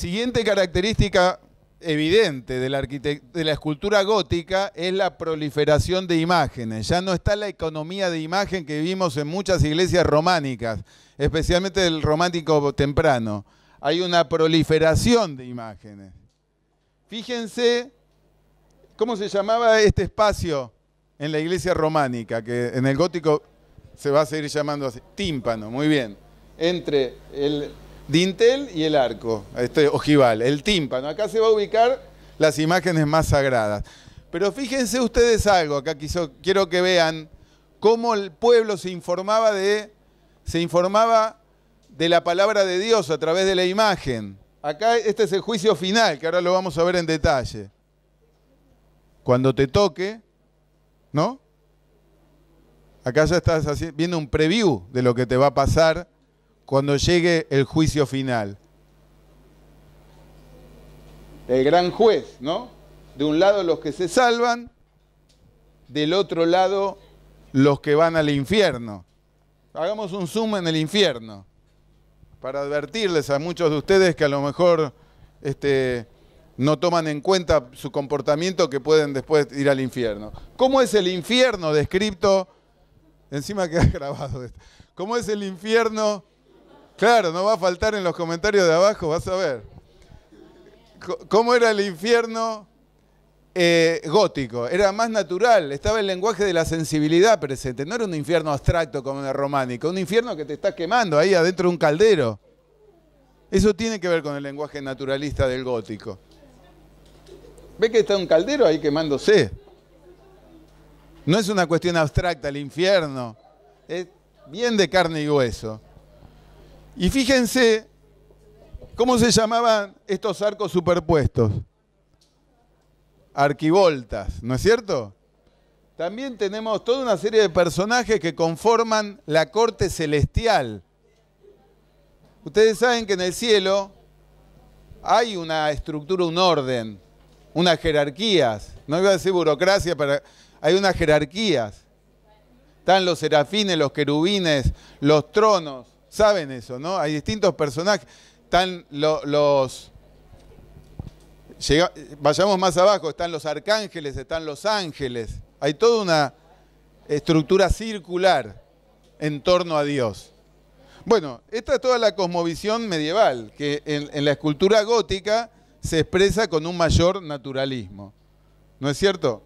Siguiente característica evidente de la, escultura gótica es la proliferación de imágenes. Ya no está la economía de imagen que vimos en muchas iglesias románicas, especialmente del romántico temprano. Hay una proliferación de imágenes. Fíjense cómo se llamaba este espacio en la iglesia románica, que en el gótico se va a seguir llamando así, tímpano, muy bien, entre el dintel y el arco, este ojival, el tímpano. Acá se va a ubicar las imágenes más sagradas. Pero fíjense ustedes algo, acá quiero que vean cómo el pueblo se informaba de, se informaba de la palabra de Dios a través de la imagen. Acá este es el juicio final, que ahora lo vamos a ver en detalle. Cuando te toque, ¿no? Acá ya estás viendo un preview de lo que te va a pasar cuando llegue el juicio final. El gran juez, ¿no? De un lado los que se salvan, del otro lado los que van al infierno. Hagamos un zoom en el infierno para advertirles a muchos de ustedes que a lo mejor este, no toman en cuenta su comportamiento que pueden después ir al infierno. ¿Cómo es el infierno descrito? Encima queda grabado esto. ¿Cómo es el infierno Claro, no va a faltar en los comentarios de abajo, vas a ver. ¿Cómo era el infierno eh, gótico? Era más natural, estaba el lenguaje de la sensibilidad presente. No era un infierno abstracto como el románico, un infierno que te está quemando ahí adentro de un caldero. Eso tiene que ver con el lenguaje naturalista del gótico. ¿Ve que está un caldero ahí quemándose? No es una cuestión abstracta el infierno, es bien de carne y hueso. Y fíjense cómo se llamaban estos arcos superpuestos. Arquivoltas, ¿no es cierto? También tenemos toda una serie de personajes que conforman la corte celestial. Ustedes saben que en el cielo hay una estructura, un orden, unas jerarquías. No iba a decir burocracia, pero hay unas jerarquías. Están los serafines, los querubines, los tronos, Saben eso, ¿no? Hay distintos personajes. Están los... vayamos más abajo, están los arcángeles, están los ángeles. Hay toda una estructura circular en torno a Dios. Bueno, esta es toda la cosmovisión medieval, que en, en, la escultura gótica se expresa con un mayor naturalismo. ¿No es cierto?